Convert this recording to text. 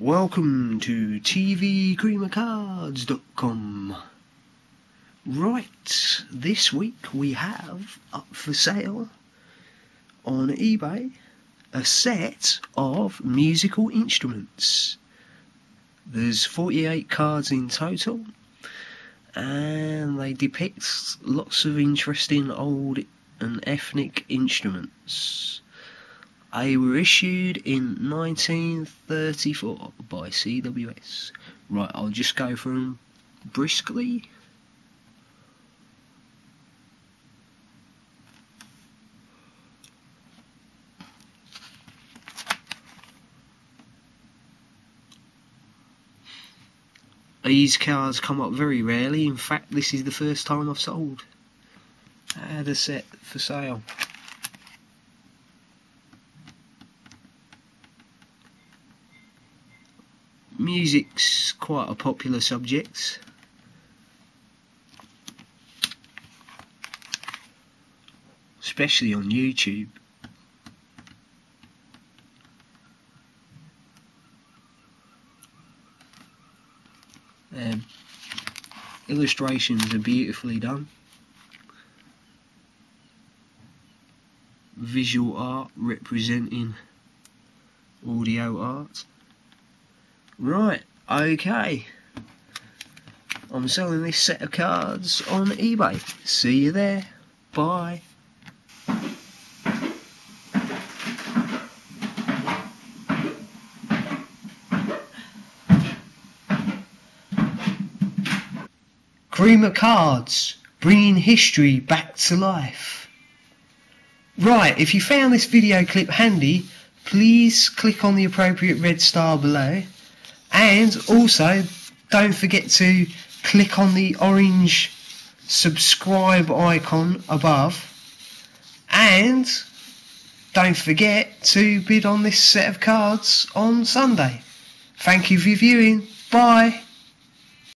Welcome to TVCreamofCards.com. Right, this week we have up for sale on eBay a set of musical instruments. There's 48 cards in total, and they depict lots of interesting old and ethnic instruments. They were issued in 1934 by CWS. Right, I'll just go through them briskly. These cars come up very rarely. In fact, this is the first time I've sold. I had a set for sale. Music's quite a popular subject. Especially on YouTube. Um, illustrations are beautifully done. Visual art representing audio art. Right, okay. I'm selling this set of cards on eBay. See you there. Bye. Cream of Cards, bringing history back to life. Right, if you found this video clip handy, please click on the appropriate red star below. And also, don't forget to click on the orange subscribe icon above. And don't forget to bid on this set of cards on Sunday. Thank you for viewing. Bye.